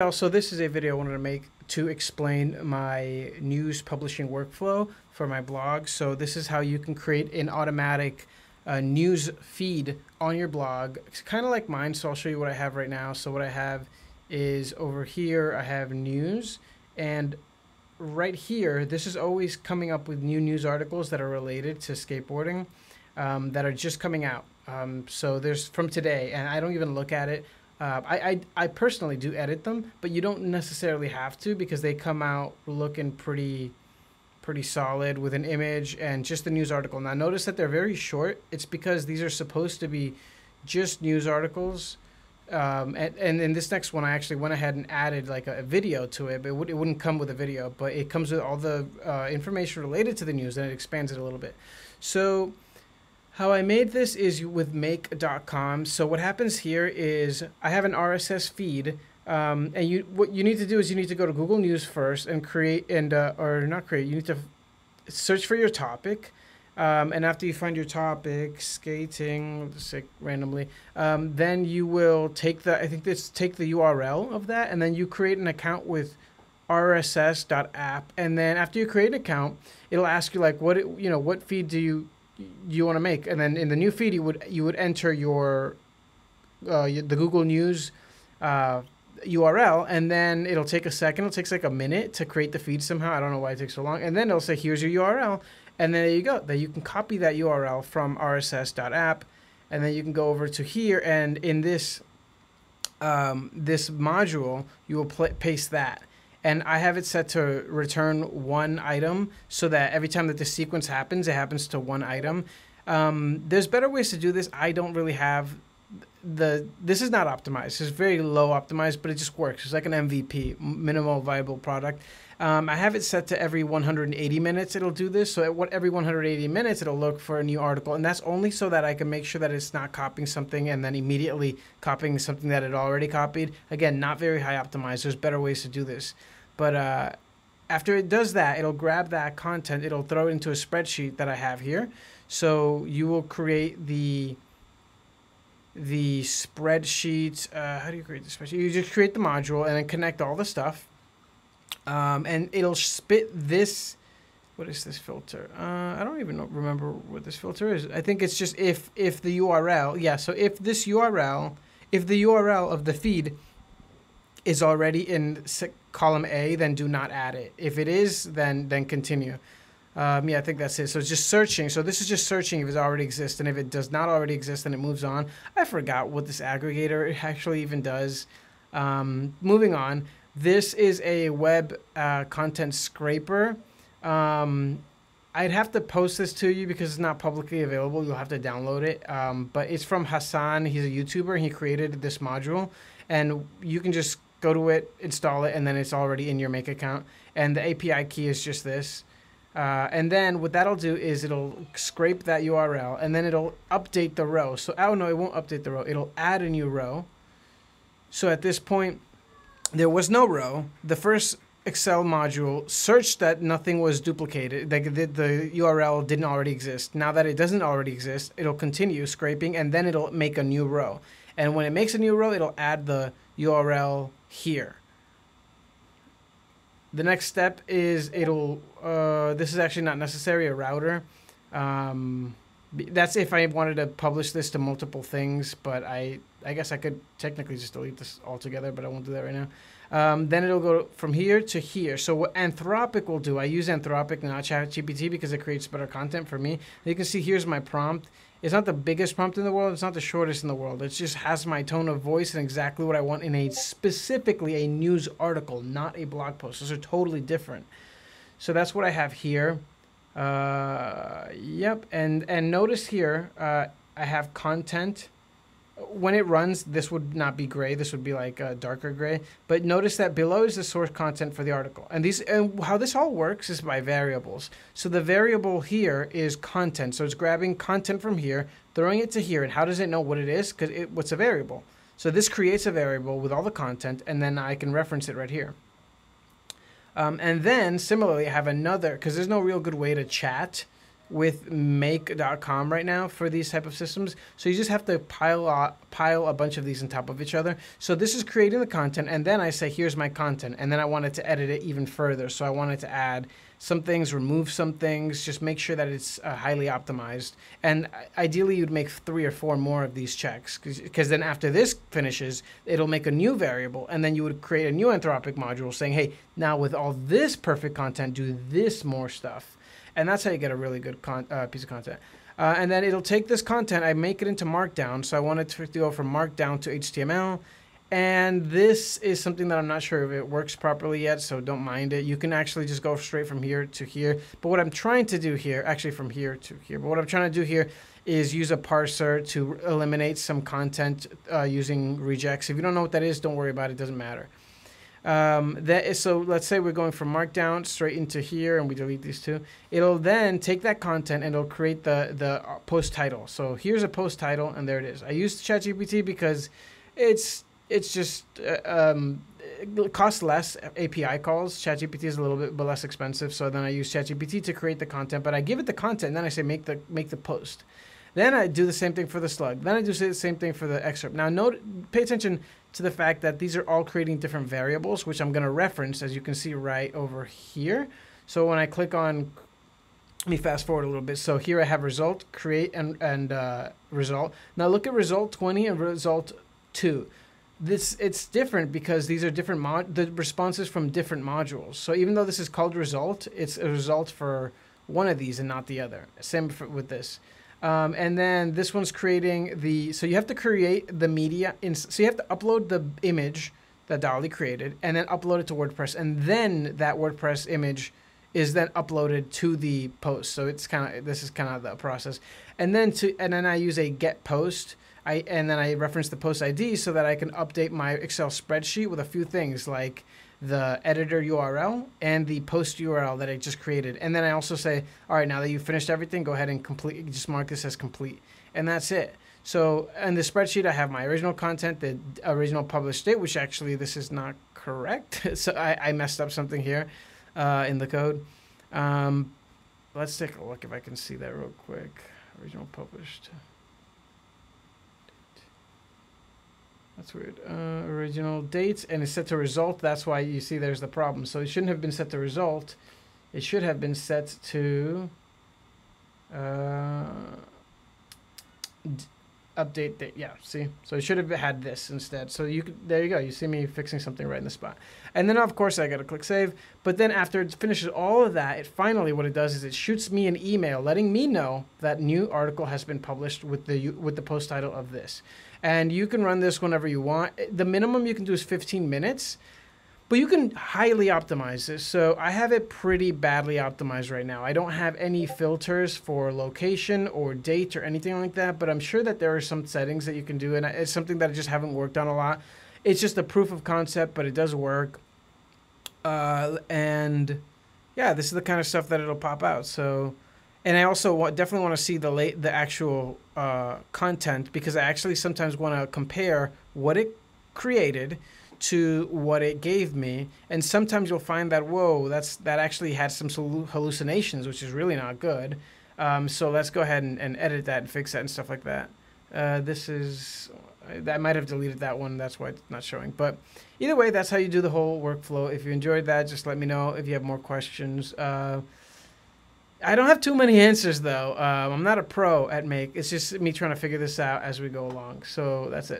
Also, this is a video I wanted to make to explain my news publishing workflow for my blog. So this is how you can create an automatic uh, news feed on your blog. It's kind of like mine, so I'll show you what I have right now. So what I have is over here, I have news, and right here, this is always coming up with new news articles that are related to skateboarding um, that are just coming out. Um, so there's from today, and I don't even look at it. Uh, I, I, I personally do edit them, but you don't necessarily have to because they come out looking pretty pretty solid with an image and just the news article. Now notice that they're very short. It's because these are supposed to be just news articles. Um, and, and in this next one, I actually went ahead and added like a, a video to it, but it, would, it wouldn't come with a video, but it comes with all the uh, information related to the news and it expands it a little bit. So how I made this is with make.com. So what happens here is I have an RSS feed, um, and you what you need to do is you need to go to Google News first and create and uh, or not create. You need to search for your topic. Um, and after you find your topic, skating, say randomly, um, then you will take the I think this take the URL of that, and then you create an account with rss.app, and then after you create an account, it'll ask you like what it, you know what feed do you you want to make, and then in the new feed you would you would enter your uh, the Google News uh, URL, and then it'll take a second. It takes like a minute to create the feed somehow. I don't know why it takes so long, and then it'll say here's your URL, and then there you go. That you can copy that URL from RSS.app, and then you can go over to here, and in this um, this module you will pl- paste that and I have it set to return one item so that every time that the sequence happens, it happens to one item. Um, there's better ways to do this. I don't really have the. This is not optimized. It's very low optimized, but it just works. It's like an MVP, minimal viable product. Um, I have it set to every 180 minutes. It'll do this. So at what every 180 minutes, it'll look for a new article, and that's only so that I can make sure that it's not copying something and then immediately copying something that it already copied. Again, not very high optimized. There's better ways to do this. But uh, after it does that, it'll grab that content, it'll throw it into a spreadsheet that I have here. So you will create the the spreadsheet. Uh, how do you create the spreadsheet? You just create the module and then connect all the stuff. Um, and it'll spit this. What is this filter? Uh, I don't even know, remember what this filter is. I think it's just if if the URL. Yeah. So if this URL, if the URL of the feed is already in column A, then do not add it. If it is, then then continue. Um, yeah, I think that's it. So it's just searching. So this is just searching if it already exists, and if it does not already exist, then it moves on. I forgot what this aggregator actually even does. Um, moving on, this is a web uh, content scraper. Um, I'd have to post this to you because it's not publicly available. You'll have to download it. Um, but it's from Hassan. He's a YouTuber. He created this module, and you can just go to it, install it, and then it's already in your Make account. And the API key is just this. Uh, and then what that'll do is it'll scrape that URL, and then it'll update the row. So, oh no, it won't update the row. It'll add a new row. So at this point, there was no row. The first Excel module searched that nothing was duplicated, the, the, the, URL didn't already exist. Now that it doesn't already exist, it'll continue scraping and then it'll make a new row. And when it makes a new row, it'll add the URL here. The next step is it'll, uh, this is actually not necessary, a router. Um, that's if I wanted to publish this to multiple things, but I, I guess I could technically just delete this altogether, but I won't do that right now. Um, then it'll go from here to here. So what Anthropic will do, I use Anthropic, not ChatGPT, because it creates better content for me. You can see here's my prompt. It's not the biggest prompt in the world. It's not the shortest in the world. It just has my tone of voice and exactly what I want in a specifically a news article, not a blog post. Those are totally different. So that's what I have here. Uh, yep, and and notice here uh, I have content when it runs, this would not be gray. This would be like a darker gray. But notice that below is the source content for the article. And these and how this all works is by variables. So the variable here is content. So it's grabbing content from here, throwing it to here. And how does it know what it is? Because it, what's a variable? So this creates a variable with all the content, and then I can reference it right here. Um, and then similarly, I have another because there's no real good way to chat with make.com right now for these type of systems. So you just have to pile up, pile a bunch of these on top of each other. So this is creating the content, and then I say, here's my content, and then I wanted to edit it even further. So I wanted to add some things, remove some things, just make sure that it's uh, highly optimized. And ideally, you'd make three or four more of these checks, because then after this finishes, it'll make a new variable, and then you would create a new Anthropic module saying, hey, now with all this perfect content, do this more stuff and that's how you get a really good uh, piece of content. Uh, and then it'll take this content, I make it into Markdown. So I wanted to go from Markdown to HTML. And this is something that I'm not sure if it works properly yet, so don't mind it. You can actually just go straight from here to here. But what I'm trying to do here, actually from here to here, but what I'm trying to do here is use a parser to eliminate some content uh, using regex. If you don't know what that is, don't worry about it, it doesn't matter. Um, that is, so let's say we're going from Markdown straight into here and we delete these two. It'll then take that content and it'll create the, the uh, post title. So here's a post title and there it is. I used ChatGPT because it's, it's just, uh, um, it costs less API calls. ChatGPT is a little bit but less expensive. So then I use ChatGPT to create the content, but I give it the content and then I say make the, make the post. Then I do the same thing for the slug. Then I do the same thing for the excerpt. Now note, pay attention to the fact that these are all creating different variables, which I'm going to reference, as you can see right over here. So when I click on, let me fast forward a little bit. So here I have result, create, and, and uh, result. Now look at result 20 and result 2 this it's different because these are different mod the responses from different modules. So even though this is called result, it's a result for one of these and not the other. Same for, with this. Um, and then this one's creating the, so you have to create the media, in, so you have to upload the image that DALL-E created and then upload it to WordPress. And then that WordPress image is then uploaded to the post. So it's kind of, this is kind of the process. And then to, and then I use a get post. I, and then I reference the post ID so that I can update my Excel spreadsheet with a few things like the editor URL and the post URL that I just created. And then I also say, all right, now that you've finished everything, go ahead and complete, just mark this as complete. And that's it. So in the spreadsheet, I have my original content, the original published date, which actually this is not correct. so I, I, messed up something here uh, in the code. Um, let's take a look if I can see that real quick. Original published. That's weird. Uh, original dates and it's set to result. That's why you see there's the problem. So it shouldn't have been set to result. It should have been set to uh, update date. Yeah, see. So it should have had this instead. So you could, there you go. You see me fixing something right in the spot. And then of course I got to click save. But then after it finishes all of that, it finally what it does is it shoots me an email letting me know that new article has been published with the with the post title of this and you can run this whenever you want. The minimum you can do is 15 minutes, but you can highly optimize this. So I have it pretty badly optimized right now. I don't have any filters for location or date or anything like that, but I'm sure that there are some settings that you can do, and it's something that I just haven't worked on a lot. It's just a proof of concept, but it does work. Uh, and yeah, this is the kind of stuff that it'll pop out. So and I also want, definitely want to see the late the actual uh, content because I actually sometimes want to compare what it created to what it gave me, and sometimes you'll find that whoa, that's that actually had some hallucinations, which is really not good. Um, so let's go ahead and, and, edit that and fix that and stuff like that. Uh, this is I might have deleted that one. That's why it's not showing. But either way, that's how you do the whole workflow. If you enjoyed that, just let me know. If you have more questions. Uh, I don't have too many answers though. Um, I'm not a pro at make. It's just me trying to figure this out as we go along. So that's it.